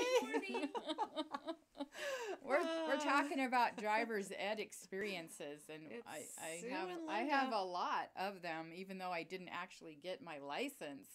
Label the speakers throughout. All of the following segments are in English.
Speaker 1: we're we're talking about driver's ed experiences, and
Speaker 2: It's
Speaker 1: I, I have I have a lot of them, even though I didn't actually get my license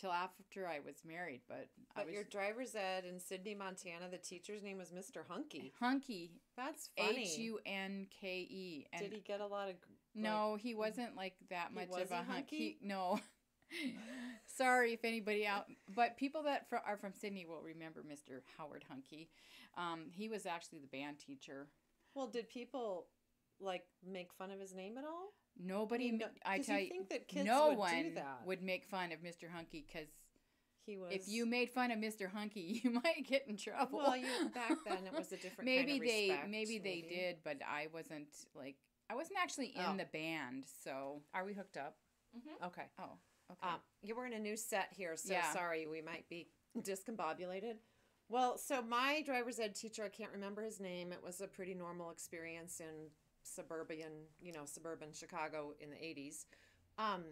Speaker 1: till after I was married. But, I
Speaker 2: But
Speaker 1: was
Speaker 2: your driver's ed in Sidney, Montana, the teacher's name was Mr. Hunke.
Speaker 1: hunky,
Speaker 2: That's funny.
Speaker 1: H U N K E.
Speaker 2: Did he get a lot of?
Speaker 1: No, he wasn't like that much of a hunk.
Speaker 2: hunky?
Speaker 1: No. Sorry if anybody out, but people that fro- are from Sidney will remember Mr. Howard Hunke. Um, he was actually the band teacher.
Speaker 2: Well, did people like make fun of his name at all?
Speaker 1: Nobody,
Speaker 2: I mean, no-
Speaker 1: I tell
Speaker 2: you think that kids
Speaker 1: no
Speaker 2: would do
Speaker 1: one
Speaker 2: that.
Speaker 1: would make fun of Mr. Hunke because
Speaker 2: He was.
Speaker 1: if you made fun of Mr. Hunke, you might get in trouble.
Speaker 2: well, you back then it was a different.
Speaker 1: maybe
Speaker 2: kind of
Speaker 1: they,
Speaker 2: respect,
Speaker 1: maybe they
Speaker 2: maybe.
Speaker 1: did, but I wasn't like, I wasn't actually in
Speaker 2: Oh.
Speaker 1: the band, so.
Speaker 2: Are we hooked up? Okay.
Speaker 1: Oh, okay.
Speaker 2: Um, you were in a new set here, so
Speaker 1: Yeah.
Speaker 2: sorry we might be discombobulated. Well, so my driver's ed teacher, I can't remember his name. It was a pretty normal experience in suburban, you know, suburban Chicago in the 80s. Um,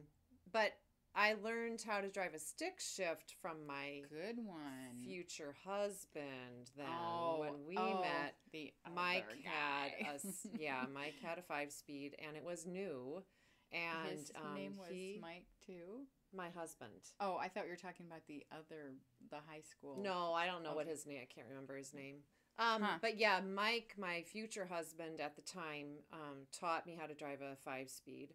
Speaker 2: but I learned how to drive a stick shift from my
Speaker 1: Good one.
Speaker 2: future husband then
Speaker 1: Oh,
Speaker 2: when we
Speaker 1: oh,
Speaker 2: met.
Speaker 1: the
Speaker 2: Mike had a yeah, Mike had a five speed and it was new. And
Speaker 1: His
Speaker 2: um,
Speaker 1: name was
Speaker 2: he-
Speaker 1: Mike too.
Speaker 2: my husband.
Speaker 1: Oh, I thought you were talking about the other, the high school.
Speaker 2: No, I don't know what his name. I can't remember his name. Um,
Speaker 1: Huh.
Speaker 2: But yeah, Mike, my future husband at the time, um, taught me how to drive a five speed.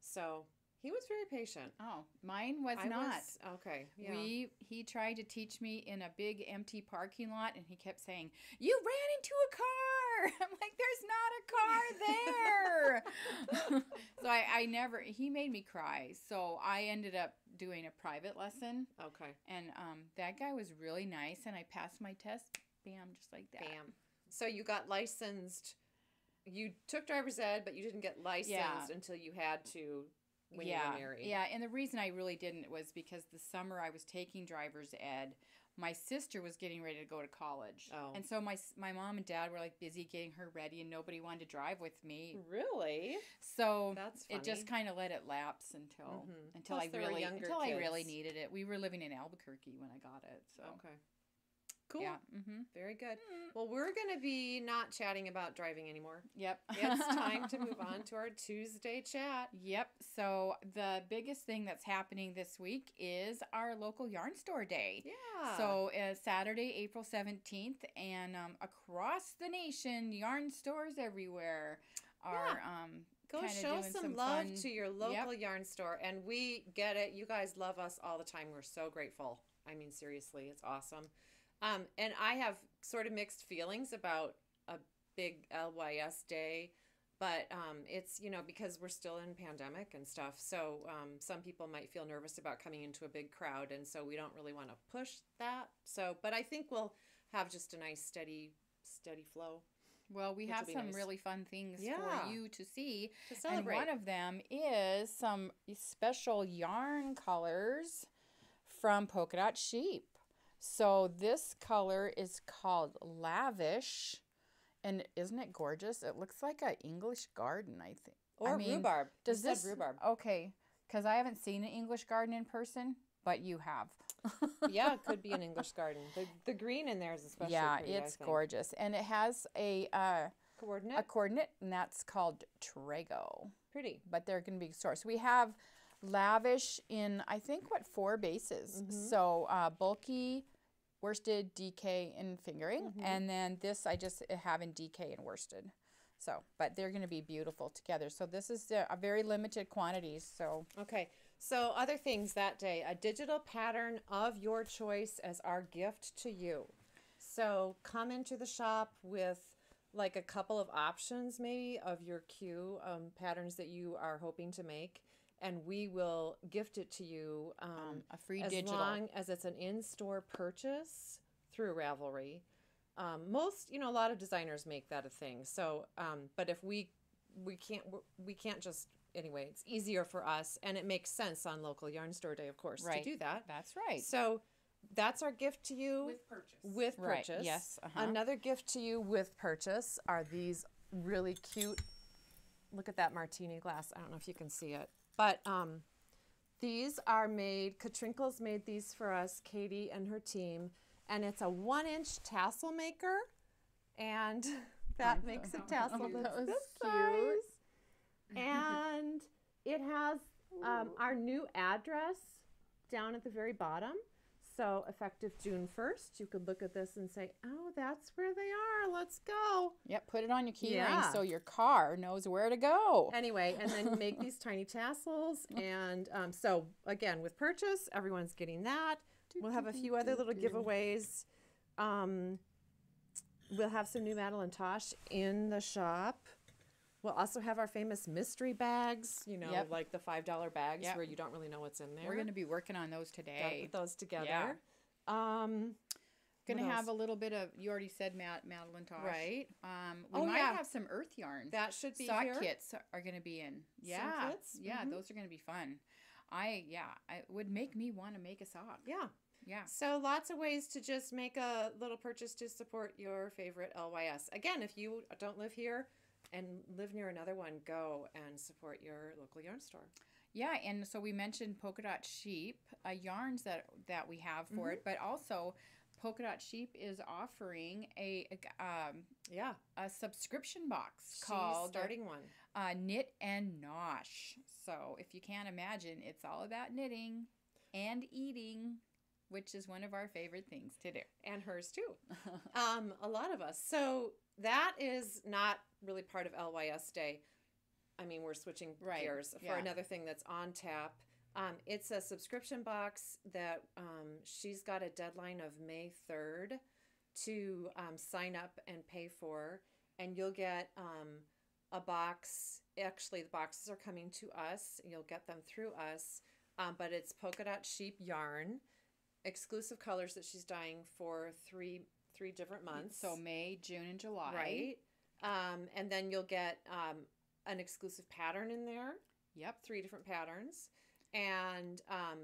Speaker 2: So he was very patient.
Speaker 1: Oh, mine was
Speaker 2: I
Speaker 1: not.
Speaker 2: was okay. Yeah.
Speaker 1: We he tried to teach me in a big empty parking lot, and he kept saying, "You ran into a car." I'm like, "There's not a car there." so I, I never. He made me cry. So I ended up doing a private lesson,
Speaker 2: okay.
Speaker 1: and um, that guy was really nice, and I passed my test. Bam, just like that.
Speaker 2: Bam. So you got licensed. You took driver's ed, but you didn't get licensed
Speaker 1: Yeah.
Speaker 2: until you had to when
Speaker 1: yeah,
Speaker 2: you were married.
Speaker 1: Yeah, and the reason I really didn't was because the summer I was taking driver's ed, my sister was getting ready to go to college.
Speaker 2: Oh.
Speaker 1: And so my my mom and dad were like busy getting her ready and nobody wanted to drive with me.
Speaker 2: Really?
Speaker 1: So
Speaker 2: That's
Speaker 1: it just kind of let it lapse until until
Speaker 2: Plus
Speaker 1: I really until I really needed it. We were living in Albuquerque when I got it. So
Speaker 2: Okay. Cool.
Speaker 1: yeah. Mhm.
Speaker 2: Very good. Well, we're going to be not chatting about driving anymore.
Speaker 1: Yep.
Speaker 2: It's time to move on to our Tuesday chat.
Speaker 1: Yep. So the biggest thing that's happening this week is our local yarn store day.
Speaker 2: Yeah.
Speaker 1: So uh, Saturday, April seventeenth, and um, across the nation, yarn stores everywhere are um,
Speaker 2: Go show
Speaker 1: doing
Speaker 2: some, love
Speaker 1: fun-
Speaker 2: to your local
Speaker 1: Yep.
Speaker 2: yarn store. And we get it. You guys love us all the time. We're so grateful. I mean, seriously, it's awesome. Um, and I have sort of mixed feelings about a big LYS day, but um, it's, you know, because we're still in pandemic and stuff. So um, some people might feel nervous about coming into a big crowd. And so we don't really want to push that. So, but I think we'll have just a nice, steady, steady flow.
Speaker 1: Well, we have some
Speaker 2: nice.
Speaker 1: really fun things
Speaker 2: Yeah.
Speaker 1: for you to see.
Speaker 2: To celebrate.
Speaker 1: And one of them is some special yarn colors from Polka Dot Sheep. So this color is called Lavish. And isn't it gorgeous? It looks like an English garden, I think. I
Speaker 2: Or rhubarb.
Speaker 1: Does
Speaker 2: You said
Speaker 1: this
Speaker 2: rhubarb.
Speaker 1: Okay, because I haven't seen an English garden in person, but you have.
Speaker 2: yeah, it could be an English garden. The, the green in there is especially
Speaker 1: yeah,
Speaker 2: pretty,
Speaker 1: it's gorgeous, and it has a uh,
Speaker 2: Coordinate.
Speaker 1: a coordinate, and that's called Trago.
Speaker 2: pretty.
Speaker 1: But they're going to be stores. We have lavish in I think what four bases.
Speaker 2: Mm-hmm.
Speaker 1: So uh, bulky, worsted, DK, and fingering,
Speaker 2: Mm-hmm.
Speaker 1: and then this I just have in DK and worsted. So, but they're going to be beautiful together. So this is uh, a very limited quantities. So
Speaker 2: Okay. So other things that day, a digital pattern of your choice as our gift to you. So come into the shop with like a couple of options maybe of your cue um, patterns that you are hoping to make and we will gift it to you um,
Speaker 1: a free
Speaker 2: as
Speaker 1: digital.
Speaker 2: long as it's an in-store purchase through Ravelry. Um, most, you know, a lot of designers make that a thing. So, um, but if we we can't we can't just anyway, it's easier for us, and it makes sense on local yarn store day, of course,
Speaker 1: Right.
Speaker 2: to do that.
Speaker 1: That's right.
Speaker 2: So that's our gift to you
Speaker 3: With purchase.
Speaker 2: With
Speaker 1: Right,
Speaker 2: purchase,
Speaker 1: yes, uh-huh.
Speaker 2: Another gift to you with purchase are these really cute. Look at that martini glass. I don't know if you can see it, but um, these are made. Katrinkles made these for us, Katie and her team, and it's a one inch tassel maker, and that makes a tassel
Speaker 1: That
Speaker 2: that's this
Speaker 1: cute.
Speaker 2: size. And it has um, our new address down at the very bottom. So effective June 1st, you could look at this and say, oh, that's where they are. Let's go.
Speaker 1: Yep, put it on your key ring
Speaker 2: Yeah.
Speaker 1: so your car knows where to go.
Speaker 2: Anyway, and then make these tiny tassels. And um, so, again, with purchase, everyone's getting that. We'll have a few other little giveaways. Um, we'll have some new Madeline Tosh in the shop. We'll also have our famous mystery bags, you know,
Speaker 1: Yep.
Speaker 2: like the $5 bags
Speaker 1: Yep.
Speaker 2: where you don't really know what's in there.
Speaker 1: We're going to be working on those today.
Speaker 2: put those together.
Speaker 1: Yeah.
Speaker 2: Um,
Speaker 1: Going to have a little bit of, you already said Matt, Madeline Tosh.
Speaker 2: Right.
Speaker 1: Um, we
Speaker 2: Oh,
Speaker 1: might
Speaker 2: yeah.
Speaker 1: have some earth yarns.
Speaker 2: that should be
Speaker 1: Sock
Speaker 2: here.
Speaker 1: kits are going to be in. Yeah.
Speaker 2: kits?
Speaker 1: Yeah,
Speaker 2: Mhm.
Speaker 1: those are going to be fun. I, yeah, I it would make me want to make a sock.
Speaker 2: Yeah.
Speaker 1: Yeah.
Speaker 2: So lots of ways to just make a little purchase to support your favorite LYS. Again, if you don't live here and live near another one, go and support your local yarn store.
Speaker 1: Yeah, and so we mentioned polka dot sheep, uh, yarns that that we have for
Speaker 2: Mm-hmm.
Speaker 1: it, but also polka dot sheep is offering a, a, um,
Speaker 2: Yeah,
Speaker 1: a subscription box
Speaker 2: she's
Speaker 1: called
Speaker 2: starting one.
Speaker 1: uh, Knit and Nosh. So if you can't imagine, it's all about knitting and eating, which is one of our favorite things to do.
Speaker 2: and hers too. um, a lot of us. So that is not really part of LYS Day. I mean, we're switching
Speaker 1: Right,
Speaker 2: gears for
Speaker 1: yeah.
Speaker 2: another thing that's on tap. Um, it's a subscription box that um, she's got a deadline of May 3rd to um, sign up and pay for. And you'll get um, a box. Actually, the boxes are coming to us. You'll get them through us. Um, but it's polka dot sheep yarn exclusive colors that she's dyeing for three three different months.
Speaker 1: So May, June, and July.
Speaker 2: right, um, and then you'll get um, an exclusive pattern in there.
Speaker 1: Yep.
Speaker 2: Three different patterns, and um,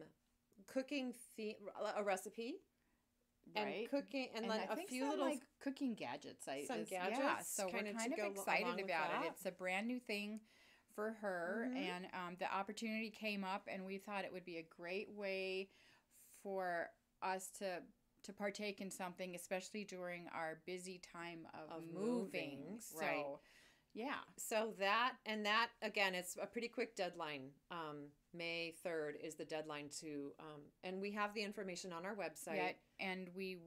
Speaker 2: cooking the a recipe and cooking and,
Speaker 1: And
Speaker 2: then
Speaker 1: I
Speaker 2: a few
Speaker 1: some,
Speaker 2: little
Speaker 1: like cooking gadgets. I
Speaker 2: some
Speaker 1: is- Yeah,
Speaker 2: gadgets
Speaker 1: so we're kind of excited about it. It's a brand new thing for her,
Speaker 2: Mhm.
Speaker 1: and um, the opportunity came up, and we thought it would be a great way for us to to partake in something, especially during our busy time of,
Speaker 2: Of
Speaker 1: moving.
Speaker 2: moving,
Speaker 1: So,
Speaker 2: right.
Speaker 1: yeah,
Speaker 2: So that and that again, it's a pretty quick deadline. Um, May third is the deadline to, um, and we have the information on our website.
Speaker 1: yeah, and we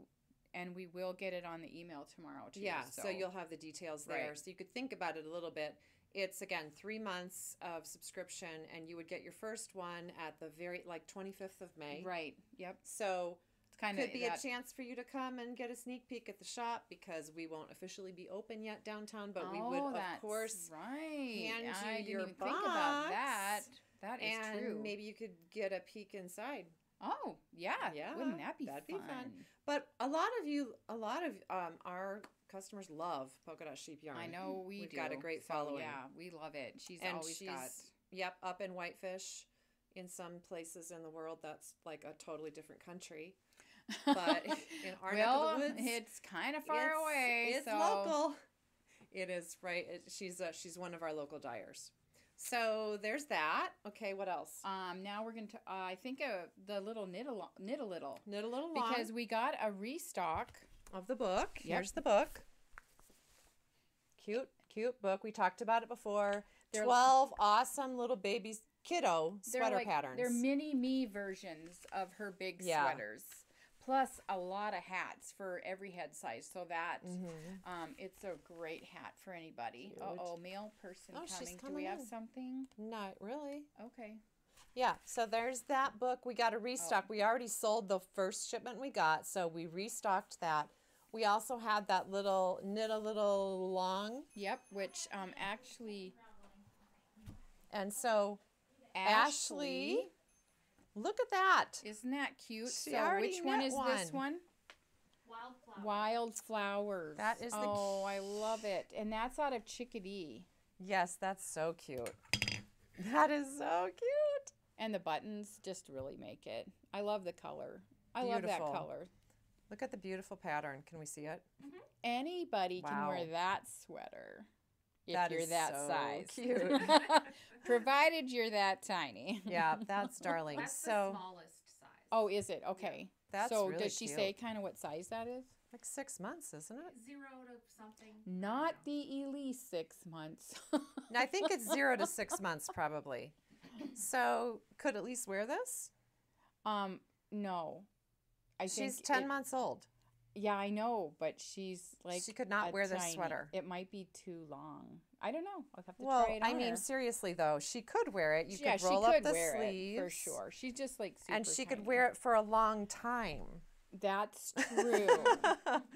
Speaker 1: and we will get it on the email tomorrow too.
Speaker 2: Yeah, so, you'll have the details there.
Speaker 1: Right.
Speaker 2: So you could think about it a little bit. It's again three months of subscription, and you would get your first one at the very like twenty fifth of May.
Speaker 1: right. Yep,
Speaker 2: So
Speaker 1: kind of
Speaker 2: could be a chance for you to come and get a sneak peek at the shop because we won't officially be open yet downtown, but we would
Speaker 1: Oh,
Speaker 2: of course
Speaker 1: right.
Speaker 2: hand
Speaker 1: I
Speaker 2: you
Speaker 1: didn't
Speaker 2: your
Speaker 1: even think about that.
Speaker 2: box,
Speaker 1: That is
Speaker 2: and
Speaker 1: true.
Speaker 2: maybe you could get a peek inside.
Speaker 1: Oh, yeah.
Speaker 2: Yeah,
Speaker 1: Wouldn't that be
Speaker 2: that'd be
Speaker 1: fun?
Speaker 2: fun. But a lot of you, a lot of um, our customers love polka dot sheep yarn.
Speaker 1: I know we
Speaker 2: We've
Speaker 1: do.
Speaker 2: got a great
Speaker 1: so,
Speaker 2: following.
Speaker 1: Yeah, we love it. She's
Speaker 2: and
Speaker 1: always
Speaker 2: she's
Speaker 1: got.
Speaker 2: yep up in Whitefish. In some places in the world, that's like a totally different country. But in our neck of the woods,
Speaker 1: it's kind of far
Speaker 2: it's-
Speaker 1: away.
Speaker 2: It's
Speaker 1: so.
Speaker 2: local. It is right. It, she's uh, she's one of our local dyers. So there's that. Okay, what else?
Speaker 1: Um, now we're gonna. T- uh, I think uh, the little knit a lo- knit a little
Speaker 2: Knit a little long
Speaker 1: because we got a restock.
Speaker 2: of the book.
Speaker 1: Yep.
Speaker 2: Here's the book. Cute, cute book. We talked about it before.
Speaker 1: They're-
Speaker 2: Twelve awesome little babies kiddo
Speaker 1: They're
Speaker 2: sweater
Speaker 1: like,
Speaker 2: patterns.
Speaker 1: They're mini me versions of her big
Speaker 2: Yeah.
Speaker 1: sweaters, plus a lot of hats for every head size. So that
Speaker 2: Mhm.
Speaker 1: um, it's a great hat for anybody. Oh, male person
Speaker 2: Oh, she's
Speaker 1: coming. Do we
Speaker 2: coming
Speaker 1: have
Speaker 2: in.
Speaker 1: something?
Speaker 2: Not really.
Speaker 1: Okay.
Speaker 2: Yeah, so there's that book. We got a restock.
Speaker 1: Oh.
Speaker 2: We already sold the first shipment we got, so we restocked that. We also had that little knit a little long,
Speaker 1: Yep. Which um actually
Speaker 2: and so
Speaker 1: Ashley,
Speaker 2: Ashley, look at that.
Speaker 1: isn't that cute?
Speaker 2: She
Speaker 1: so which one
Speaker 2: knit
Speaker 1: is this
Speaker 2: one.
Speaker 1: one?
Speaker 3: Wildflower.
Speaker 1: Wildflowers.
Speaker 2: That is the
Speaker 1: Oh, I love it. And that's out of Chickadee.
Speaker 2: Yes, that's so cute. That is so cute.
Speaker 1: And the buttons just really make it. I love the color. I love that color.
Speaker 2: Look at the beautiful pattern. Can we see it? Mm-hmm.
Speaker 1: Anybody can wear that sweater if
Speaker 2: That
Speaker 1: you're
Speaker 2: is
Speaker 1: that
Speaker 2: so
Speaker 1: size.
Speaker 2: cute.
Speaker 1: Provided you're that tiny.
Speaker 2: Yeah, that's darling.
Speaker 3: That's the
Speaker 2: so
Speaker 3: smallest size.
Speaker 1: Oh, is it? Okay.
Speaker 2: That's
Speaker 1: so
Speaker 2: really
Speaker 1: does she
Speaker 2: cute.
Speaker 1: say kind of what size that is?
Speaker 2: like six months, isn't it?
Speaker 3: Zero to something.
Speaker 1: Not the Elise six months.
Speaker 2: I think it's zero to six months probably. So could at least wear this.
Speaker 1: um, no. I
Speaker 2: She's
Speaker 1: think
Speaker 2: ten
Speaker 1: it-
Speaker 2: months old.
Speaker 1: Yeah, I know, but she's like
Speaker 2: she could not wear this
Speaker 1: tiny-
Speaker 2: sweater.
Speaker 1: It might be too long. I don't know. I'll have to
Speaker 2: Well,
Speaker 1: try it
Speaker 2: Well,
Speaker 1: I
Speaker 2: mean,
Speaker 1: her.
Speaker 2: seriously though, she could wear it. You
Speaker 1: yeah,
Speaker 2: could roll
Speaker 1: she could
Speaker 2: up the
Speaker 1: wear
Speaker 2: sleeves
Speaker 1: it for sure. She's just like super
Speaker 2: and she could wear it for a long time.
Speaker 1: That's true.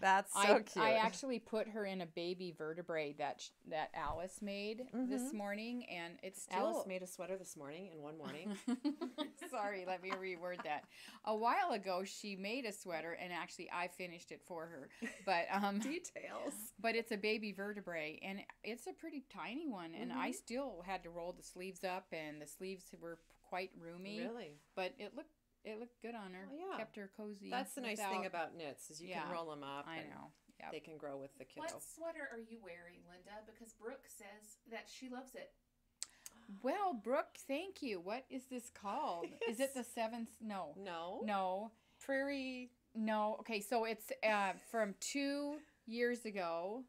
Speaker 2: That's so
Speaker 1: I,
Speaker 2: cute.
Speaker 1: I actually put her in a baby vertebrae that sh- that Alice made this morning, and it's still.
Speaker 2: Alice made a sweater this morning in one morning.
Speaker 1: Sorry, let me reword that. A while ago, she made a sweater, and actually, I finished it for her. But um,
Speaker 2: Details.
Speaker 1: but it's a baby vertebrae, and it's a pretty tiny one. And
Speaker 2: Mm-hmm.
Speaker 1: I still had to roll the sleeves up, and the sleeves were quite roomy.
Speaker 2: Really?
Speaker 1: But it looked it looked good on her.
Speaker 2: Oh, yeah.
Speaker 1: kept her cozy.
Speaker 2: That's the nice thing about knits is you
Speaker 1: Yeah,
Speaker 2: can roll them up.
Speaker 1: I
Speaker 2: and
Speaker 1: know. Yep.
Speaker 2: They can grow with the kiddo.
Speaker 3: What sweater are you wearing, Linda? Because Brooke says that she loves it.
Speaker 1: Well, Brooke, thank you. What is this called? Is it the seventh? No,
Speaker 2: No.
Speaker 1: no,
Speaker 2: Prairie.
Speaker 1: no. Okay, so it's uh, from two years ago.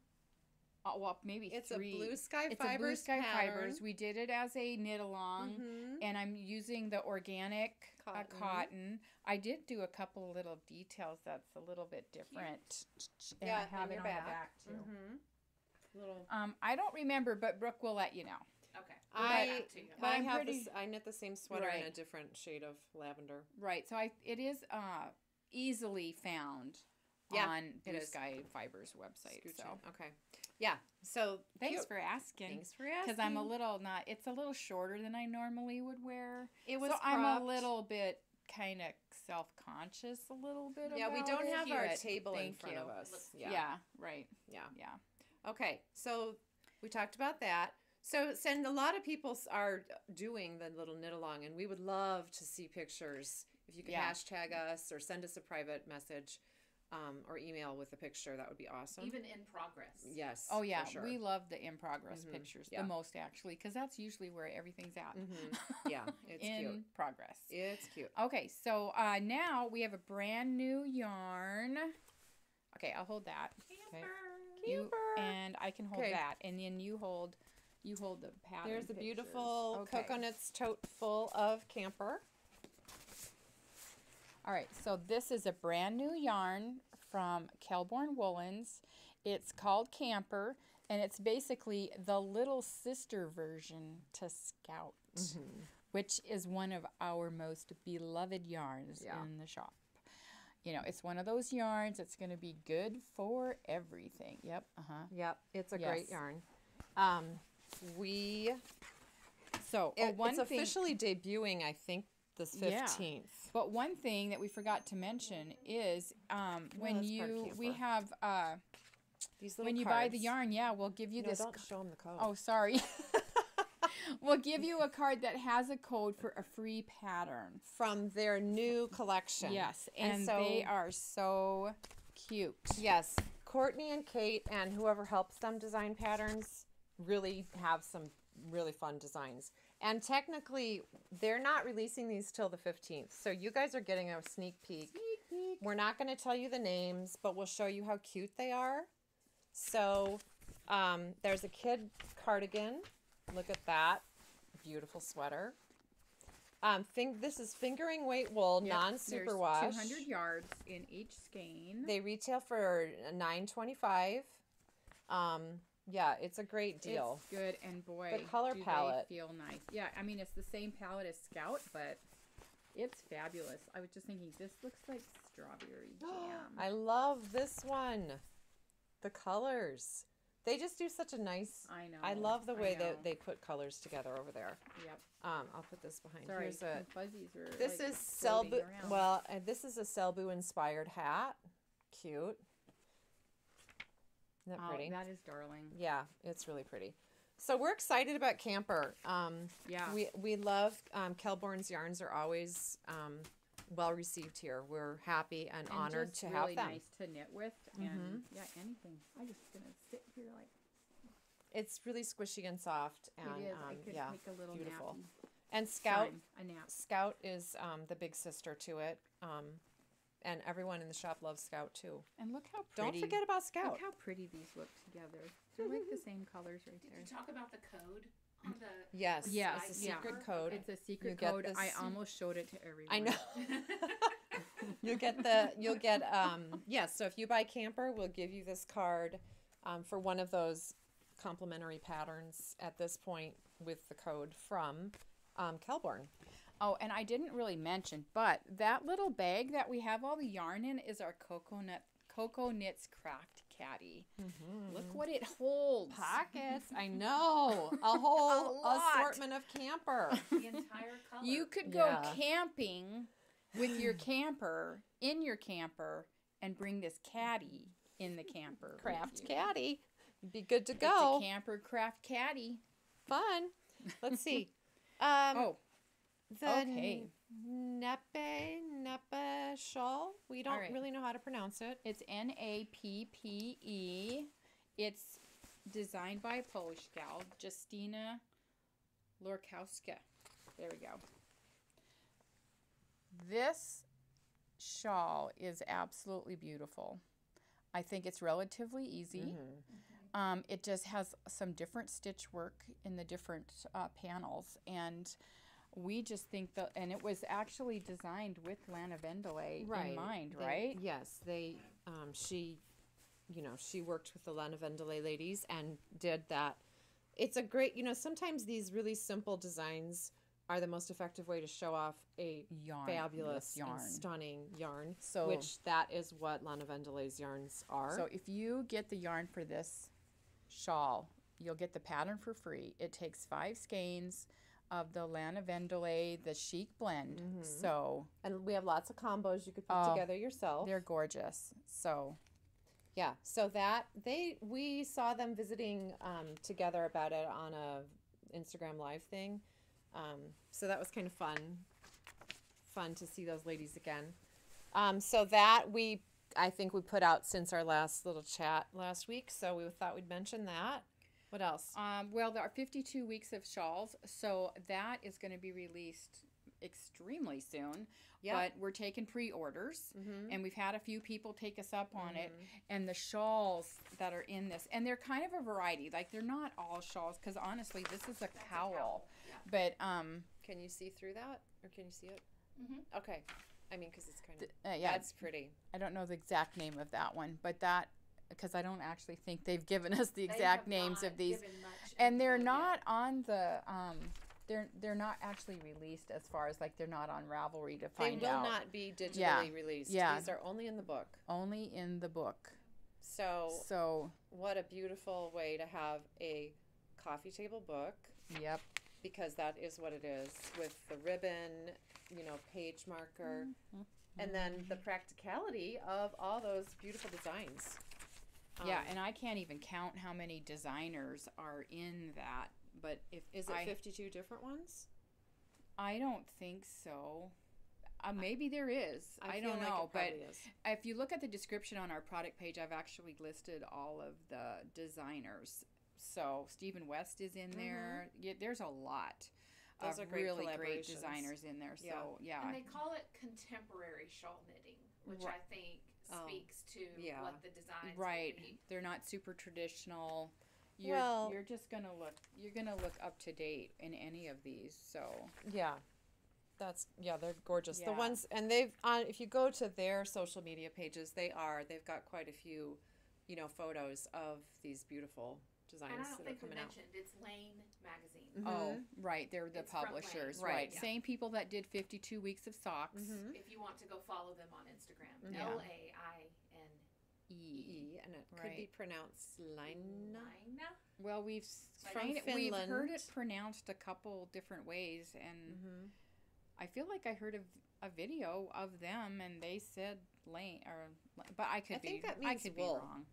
Speaker 1: Uh, well, maybe
Speaker 2: It's
Speaker 1: three.
Speaker 2: a blue sky
Speaker 1: It's
Speaker 2: fibers
Speaker 1: a blue sky
Speaker 2: pattern.
Speaker 1: fibers. We did it as a knit along,
Speaker 2: Mhm.
Speaker 1: and I'm using the organic cotton.
Speaker 2: Cotton.
Speaker 1: Uh, cotton. I did do a couple little details that's a little bit different. And
Speaker 2: Yeah,
Speaker 1: I have
Speaker 2: on
Speaker 1: it on
Speaker 2: back.
Speaker 1: the back too.
Speaker 2: Mhm. Little.
Speaker 1: Um, I don't remember, but Brooke will let you know.
Speaker 3: Okay. we'll
Speaker 2: I
Speaker 3: to you.
Speaker 1: but
Speaker 2: I have
Speaker 1: pretty-
Speaker 2: this. I knit the same sweater in a different shade of lavender.
Speaker 1: Right. So I it is uh easily found
Speaker 2: Yeah,
Speaker 1: on Blue. Sky Fibers website.
Speaker 2: Scooch
Speaker 1: So
Speaker 2: okay. Yeah. So
Speaker 1: thanks
Speaker 2: cute.
Speaker 1: for asking.
Speaker 2: Thanks for asking.
Speaker 1: Because I'm a little not. It's a little shorter than I normally would wear.
Speaker 2: It was
Speaker 1: so I'm a little bit kind of self conscious. A little bit.
Speaker 2: Yeah, we don't
Speaker 1: it.
Speaker 2: have our
Speaker 1: But
Speaker 2: table in front
Speaker 1: you.
Speaker 2: of us. Yeah.
Speaker 1: Yeah. Right.
Speaker 2: Yeah.
Speaker 1: Yeah.
Speaker 2: Okay, so we talked about that. So, send a lot of people are doing the little knit along, and we would love to see pictures. If you could
Speaker 1: Yeah.
Speaker 2: hashtag us or send us a private message um, or email with a picture, that would be awesome.
Speaker 3: Even in progress.
Speaker 2: yes.
Speaker 1: Oh yeah,
Speaker 2: sure.
Speaker 1: we love the in progress
Speaker 2: Mhm.
Speaker 1: pictures
Speaker 2: Yeah.
Speaker 1: the most actually, because that's usually where everything's at.
Speaker 2: Mhm. Yeah, it's
Speaker 1: in
Speaker 2: cute.
Speaker 1: progress.
Speaker 2: It's cute.
Speaker 1: Okay, so uh, now we have a brand new yarn. Okay, I'll hold that.
Speaker 2: Okay.
Speaker 1: You
Speaker 2: Camper.
Speaker 1: and I can hold
Speaker 2: Okay.
Speaker 1: that, and then you hold, you hold the pattern.
Speaker 2: There's a
Speaker 1: pictures.
Speaker 2: beautiful
Speaker 1: Okay.
Speaker 2: coconuts tote full of camper.
Speaker 1: All right, so this is a brand new yarn from Kelbourne Woolens. It's called Camper, and it's basically the little sister version to Scout,
Speaker 2: Mm-hmm.
Speaker 1: which is one of our most beloved yarns
Speaker 2: Yeah.
Speaker 1: in the shop. You know, it's one of those yarns that's going to be good for everything. Yep. Uh huh.
Speaker 2: Yep, it's a great yarn. Um, we
Speaker 1: So,
Speaker 2: it-
Speaker 1: oh, one
Speaker 2: it's
Speaker 1: thing.
Speaker 2: officially debuting, I think, the
Speaker 1: Yeah.
Speaker 2: fifteenth.
Speaker 1: But one thing that we forgot to mention is um, when you we have uh,
Speaker 2: These little
Speaker 1: when you buy the yarn, yeah, we'll give you
Speaker 2: no,
Speaker 1: this.
Speaker 2: don't show them the code.
Speaker 1: Oh, sorry. we'll give you a card that has a code for a free pattern.
Speaker 2: from their new collection.
Speaker 1: Yes,
Speaker 2: And
Speaker 1: and, they are so cute.
Speaker 2: Yes, Courtney and Kate and whoever helps them design patterns really have some really fun designs. And technically, they're not releasing these till the 15th. So you guys are getting a sneak peek. We're not going to tell you the names, but we'll show you how cute they are. So um, there's a kid cardigan. Look at that. Beautiful sweater. Um, think this is fingering weight wool,
Speaker 1: Yep,
Speaker 2: non
Speaker 1: there's
Speaker 2: superwash.
Speaker 1: 200 yards in each skein.
Speaker 2: They retail for nine twenty five. Um, yeah, it's a great deal.
Speaker 1: It's good, and boy,
Speaker 2: The color palette.
Speaker 1: feel nice. Yeah, I mean it's the same palette as Scout, but it's fabulous. I was just thinking this looks like strawberry jam.
Speaker 2: I love this one. The colors. They just do such a nice.
Speaker 1: I know.
Speaker 2: I love the way that they put colors together over there.
Speaker 1: Yep.
Speaker 2: Um, I'll put this behind.
Speaker 1: Sorry,
Speaker 2: Here's a.
Speaker 1: fuzzies are.
Speaker 2: This
Speaker 1: like,
Speaker 2: is Selbu.
Speaker 1: around.
Speaker 2: Well, uh, this is a Selbu inspired hat. Cute. Isn't that
Speaker 1: Oh,
Speaker 2: pretty?
Speaker 1: that is darling.
Speaker 2: Yeah, it's really pretty. So we're excited about camper. Um,
Speaker 1: Yeah.
Speaker 2: we we love um, Kelbourne's yarns are always um, well received here. We're happy and,
Speaker 1: And
Speaker 2: honored to
Speaker 1: really
Speaker 2: have them. Mm-hmm.
Speaker 1: nice to knit with, and yeah, anything. I'm just gonna sit here like
Speaker 2: It's really squishy and soft, and um, yeah,
Speaker 1: make a little
Speaker 2: beautiful.
Speaker 1: nappy
Speaker 2: And Scout
Speaker 1: nap.
Speaker 2: Scout is um, the big sister to it. And everyone in the shop loves Scout too.
Speaker 1: And look how pretty.
Speaker 2: Don't forget about Scout.
Speaker 1: Look how pretty these look together. They're like the same colors right
Speaker 3: Did
Speaker 1: there.
Speaker 3: you talk about the code on the?
Speaker 2: Yes,
Speaker 1: Yes,
Speaker 2: it's a
Speaker 1: yeah.
Speaker 2: secret code.
Speaker 1: It's a secret
Speaker 2: get
Speaker 1: code. I
Speaker 2: this-
Speaker 1: almost showed it to everyone.
Speaker 2: I know. you'll get the you'll get um yes. so if you buy camper, we'll give you this card um, for one of those complimentary patterns at this point with the code from um, Kelbourne.
Speaker 1: Oh, and I didn't really mention, but that little bag that we have all the yarn in is our coconut Cocoknits craft caddy. Look what it holds.
Speaker 2: Pockets. I know. A whole
Speaker 1: lot.
Speaker 2: assortment of camper.
Speaker 3: the entire color.
Speaker 1: You could go
Speaker 2: Yeah.
Speaker 1: camping with your camper in your camper and bring this caddy in the camper. with
Speaker 2: Craft
Speaker 1: you.
Speaker 2: caddy. Be good to
Speaker 1: It's
Speaker 2: go.
Speaker 1: a camper craft caddy.
Speaker 2: Fun. Let's see. Um,
Speaker 1: Oh,
Speaker 2: the
Speaker 1: okay.
Speaker 2: Nepe Nepe shawl. We don't
Speaker 1: right.
Speaker 2: really know how to pronounce it.
Speaker 1: it's N A P P E. It's designed by a Polish gal, Justyna Lorkowska. There we go. This shawl is absolutely beautiful. I think it's relatively easy.
Speaker 2: Mm-hmm.
Speaker 1: Um, it just has some different stitch work in the different uh, panels, and we just think that, and it was actually designed with Lana Vendelay in mind,
Speaker 2: They-
Speaker 1: right?
Speaker 2: Yes, they. Um, she, you know, she worked with the Lana Vendelay ladies and did that. It's a great, you know, sometimes these really simple designs are the most effective way to show off a
Speaker 1: Yarn,
Speaker 2: fabulous
Speaker 1: yes, yarn.
Speaker 2: and stunning yarn.
Speaker 1: So-
Speaker 2: which that is what Lana Vendelay's yarns are.
Speaker 1: So if you get the yarn for this shawl, you'll get the pattern for free. It takes five skeins of the Lana Vendelay, the chic blend. So
Speaker 2: and we have lots of combos you could put
Speaker 1: Oh,
Speaker 2: together yourself.
Speaker 1: they're gorgeous. So
Speaker 2: Yeah, so that they we saw them visiting um, together about it on a Instagram live thing, um, so that was kind of fun, fun to see those ladies again. Um, so that we I think we put out since our last little chat last week, so we thought we'd mention that. What else?
Speaker 1: Um, well, there are 52 weeks of shawls, so that is going to be released extremely soon.
Speaker 2: Yeah.
Speaker 1: But we're taking pre-orders,
Speaker 2: Mhm.
Speaker 1: and we've had a few people take us up on it. And the shawls that are in this, and they're kind of a variety. Like they're not all shawls, because honestly, this is a cowl. But um,
Speaker 2: Can you see through that, or can you see it?
Speaker 3: Mhm.
Speaker 2: Okay, I mean because it's kind of
Speaker 1: uh, yeah,
Speaker 2: that's pretty.
Speaker 1: I don't know the exact name of that one, but that because I don't actually think they've given us the exact names of these. and they're not
Speaker 3: yet.
Speaker 1: on the um they're they're not actually released as far as like they're not on Ravelry to find out.
Speaker 2: They will
Speaker 1: out.
Speaker 2: not be digitally
Speaker 1: Yeah.
Speaker 2: released.
Speaker 1: Yeah.
Speaker 2: These are only in the book.
Speaker 1: Only in the book.
Speaker 2: So
Speaker 1: So
Speaker 2: what a beautiful way to have a coffee table book
Speaker 1: yep.
Speaker 2: because that is what it is with the ribbon, you know, page marker, and then the practicality of all those beautiful designs.
Speaker 1: Yeah,
Speaker 2: Um,
Speaker 1: and I can't even count how many designers are in that. But if
Speaker 2: is it
Speaker 1: I,
Speaker 2: 52 different ones?
Speaker 1: I don't think so. Uh, maybe there is. I,
Speaker 2: feel
Speaker 1: don't
Speaker 2: like it
Speaker 1: know, but
Speaker 2: probably is.
Speaker 1: if you look at the description on our product page, I've actually listed all of the designers. So Stephen West is in there. Yeah, there's a lot
Speaker 2: Mm-hmm. Those
Speaker 1: of
Speaker 2: are great
Speaker 1: really great designers in there. So
Speaker 2: Yeah.
Speaker 1: yeah,
Speaker 3: And they call it contemporary shawl knitting, which
Speaker 1: Right.
Speaker 3: I think
Speaker 2: Oh,
Speaker 3: speaks to
Speaker 2: yeah.
Speaker 3: what the designs
Speaker 1: right.
Speaker 3: Would be.
Speaker 1: They're not super traditional. You're,
Speaker 2: Well-
Speaker 1: you're just gonna look. You're gonna look up to date in any of these. So
Speaker 2: Yeah. That's yeah, they're gorgeous. The ones and they've on if you go to their social media pages, they are they've got quite a few, you know, photos of these beautiful designs
Speaker 3: And I don't
Speaker 2: that are
Speaker 3: think we
Speaker 2: coming out.
Speaker 3: mentioned it's Laine magazine.
Speaker 1: oh right, they're the
Speaker 3: It's
Speaker 1: publishers.
Speaker 2: Right,
Speaker 1: Right.
Speaker 3: yeah.
Speaker 1: Same people that did 52 weeks of socks.
Speaker 2: Mhm.
Speaker 3: If you want to go follow them on Instagram,
Speaker 1: Yeah.
Speaker 3: L A I N
Speaker 1: E.
Speaker 2: E and it could be pronounced Lina.
Speaker 3: Lina.
Speaker 1: Well, we've s-
Speaker 3: From
Speaker 1: tried it- we've heard it pronounced a couple different ways, and
Speaker 2: Mm-hmm.
Speaker 1: I feel like I heard a video of them, and they said lane or, but I could
Speaker 2: I think
Speaker 1: be
Speaker 2: that
Speaker 1: I could
Speaker 2: wool.
Speaker 1: be wrong.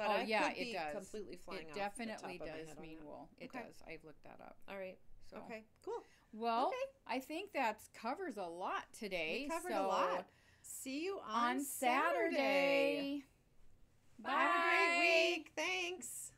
Speaker 2: But
Speaker 1: oh
Speaker 2: I
Speaker 1: yeah, it does.
Speaker 2: completely flying
Speaker 1: It definitely
Speaker 2: the top of my
Speaker 1: does mean wool. It
Speaker 2: Okay.
Speaker 1: does. I've looked that up.
Speaker 2: All right.
Speaker 1: So.
Speaker 2: Okay. Cool.
Speaker 1: Well,
Speaker 2: Okay.
Speaker 1: I think that covers a lot today.
Speaker 2: We covered
Speaker 1: so
Speaker 2: a lot. See you on,
Speaker 1: on Saturday.
Speaker 2: Have a great week. Thanks.